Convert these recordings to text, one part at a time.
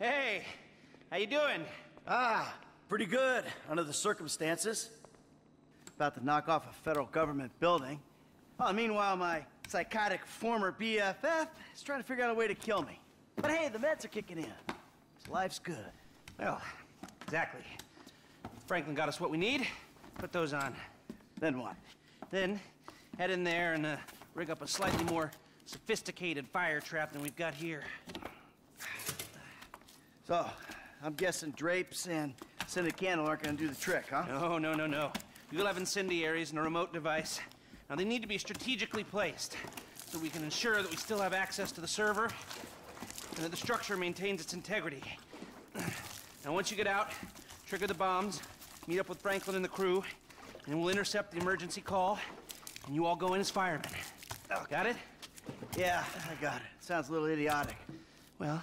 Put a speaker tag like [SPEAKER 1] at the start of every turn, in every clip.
[SPEAKER 1] Hey, how you doing?
[SPEAKER 2] Ah, pretty good, under the circumstances. About to knock off a federal government building. Oh, meanwhile, my psychotic former BFF is trying to figure out a way to kill me. But hey, the meds are kicking in. So life's good.
[SPEAKER 1] Well, exactly. Franklin got us what we need. Put those on.
[SPEAKER 2] Then what?
[SPEAKER 1] Then head in there and uh, rig up a slightly more sophisticated fire trap than we've got here.
[SPEAKER 2] So, I'm guessing drapes and scented candle aren't gonna do the trick, huh?
[SPEAKER 1] No, no, no, no. You'll have incendiaries and a remote device. Now, they need to be strategically placed so we can ensure that we still have access to the server and that the structure maintains its integrity. Now, once you get out, trigger the bombs, meet up with Franklin and the crew, and we'll intercept the emergency call, and you all go in as firemen. Oh, Got it?
[SPEAKER 2] Yeah, I got it. Sounds a little idiotic.
[SPEAKER 1] Well,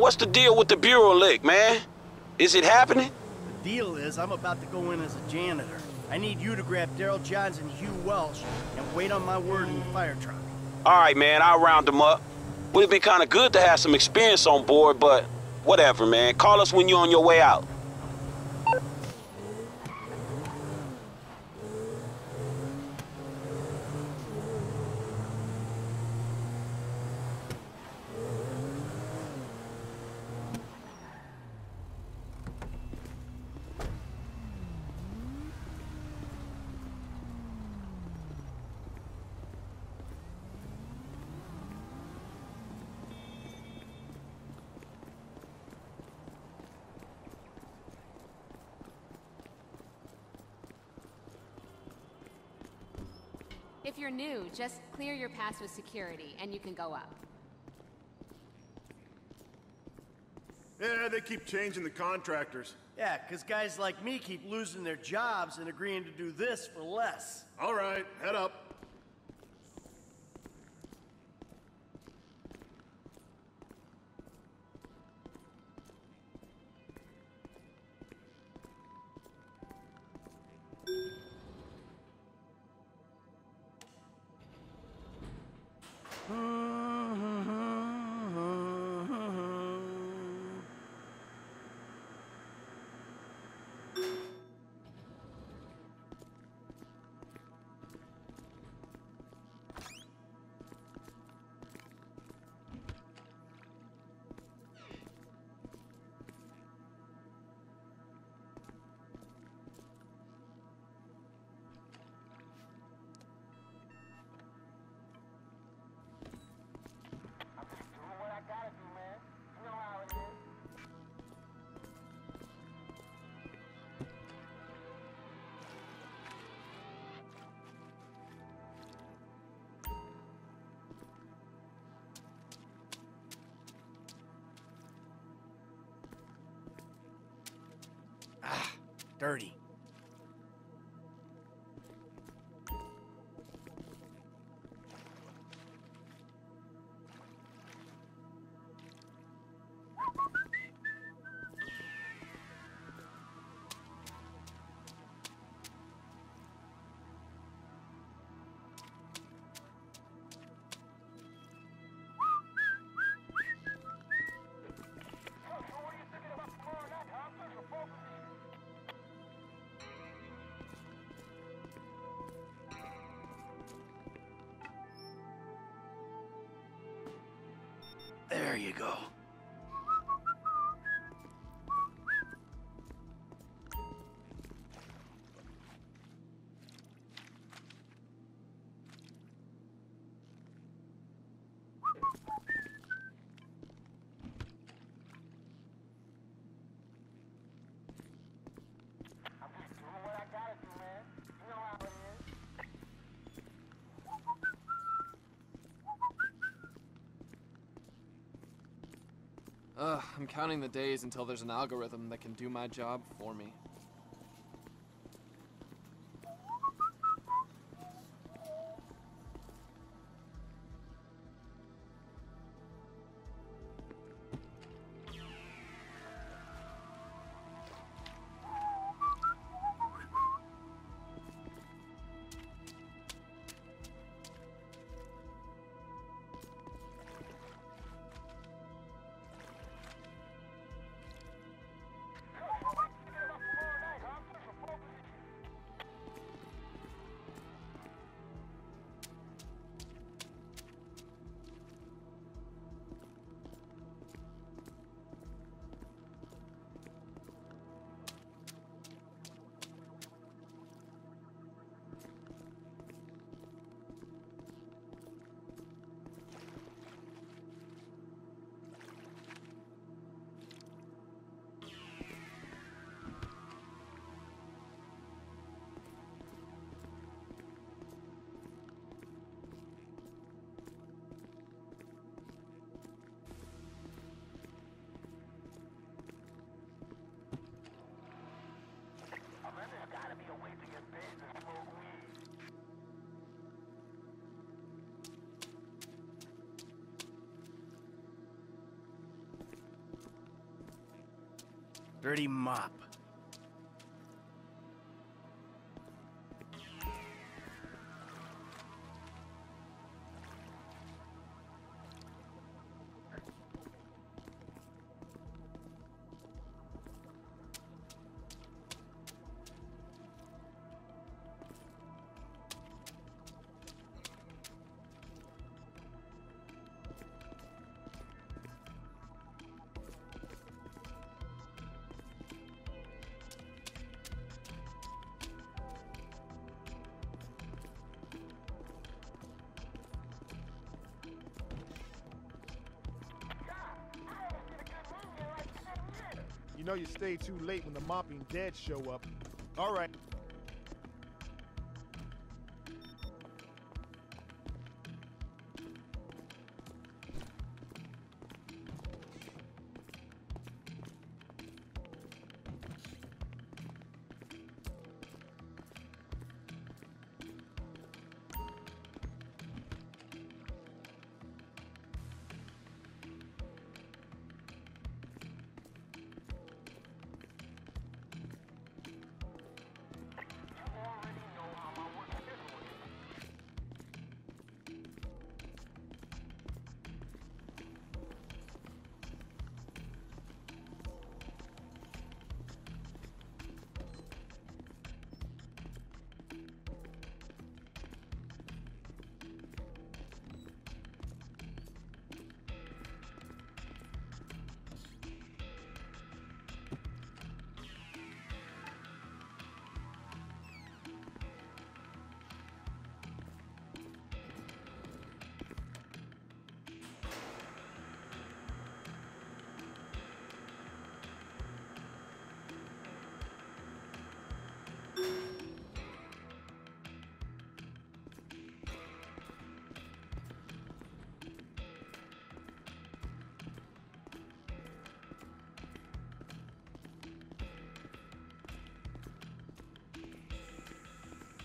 [SPEAKER 3] What's the deal with the Bureau Lick, man? Is it happening?
[SPEAKER 2] The deal is, I'm about to go in as a janitor. I need you to grab Daryl Johns and Hugh Welsh and wait on my word in the fire truck.
[SPEAKER 3] All right, man, I'll round them up. Would have been kind of good to have some experience on board, but whatever, man. Call us when you're on your way out.
[SPEAKER 4] If you're new, just clear your pass with security, and you can go up.
[SPEAKER 5] Yeah, they keep changing the contractors.
[SPEAKER 2] Yeah, because guys like me keep losing their jobs and agreeing to do this for less.
[SPEAKER 5] All right, head up.
[SPEAKER 2] Dirty. There you go.
[SPEAKER 6] Ugh, I'm counting the days until there's an algorithm that can do my job for me.
[SPEAKER 2] Dirty mop.
[SPEAKER 5] You know you stay too late when the mopping dead show up. All right.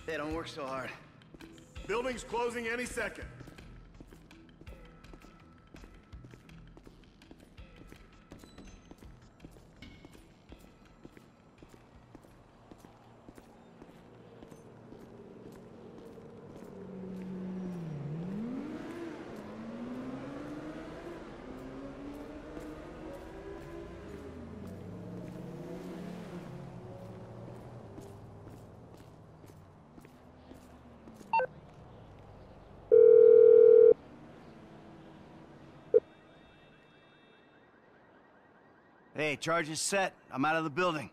[SPEAKER 2] Hey, don't work so hard.
[SPEAKER 5] Building's closing any second.
[SPEAKER 2] Hey, charge is set. I'm out of the building.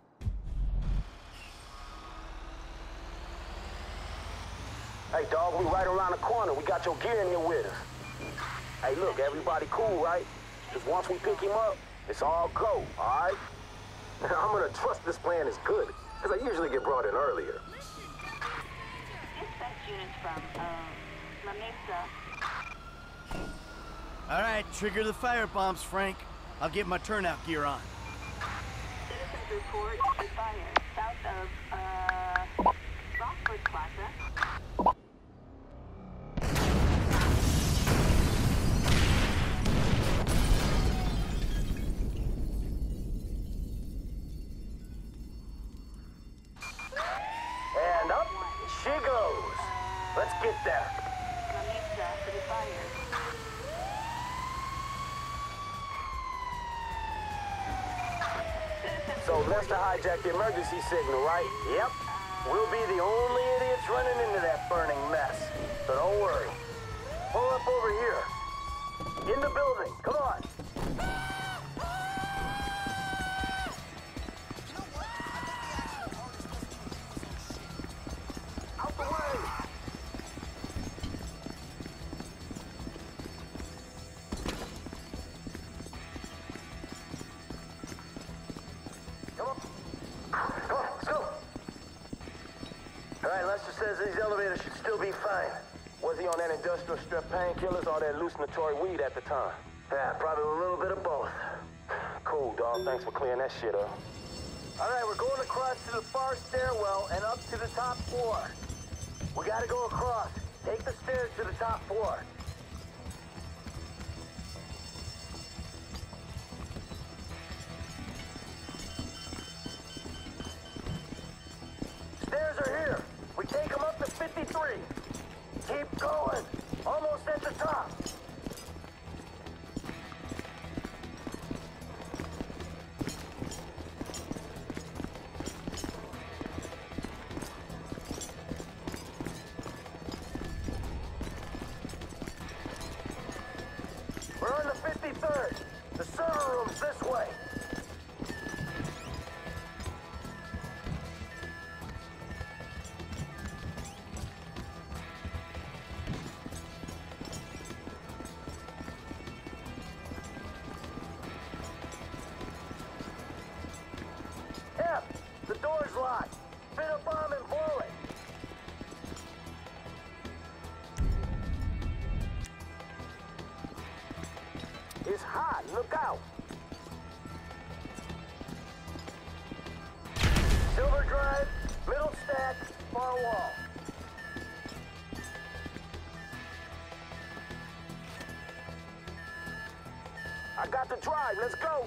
[SPEAKER 7] Hey, dog, we right around the corner. We got your gear in here with us. Hey, look, everybody cool, right? Just once we pick him up, it's all go, all right? I'm gonna trust this plan is good, because I usually get brought in earlier.
[SPEAKER 8] Dispatch units from, uh, La Mesa.
[SPEAKER 2] All right, trigger the fire bombs, Frank. I'll get my turnout gear on.
[SPEAKER 8] Report a fire south of, uh, Rockford Plaza.
[SPEAKER 3] And up she goes. Let's get there.
[SPEAKER 8] La Mesa for the fire.
[SPEAKER 3] Lester hijacked the emergency signal, right? Yep. We'll be the only idiots running into that burning mess. So don't worry. Pull up over here. In the building. That painkillers or that hallucinatory weed at the time? Yeah, probably a little bit of both. Cool, dog. Thanks for clearing that shit up. All right, we're going across to the far stairwell and up to the top floor. We gotta go across. Take the stairs to the top floor. Stairs are here. We take them up to 53. Keep going. Fit a bomb and blow it. It's hot. Look out. Silver drive, middle stack, far wall. I got the drive. Let's go.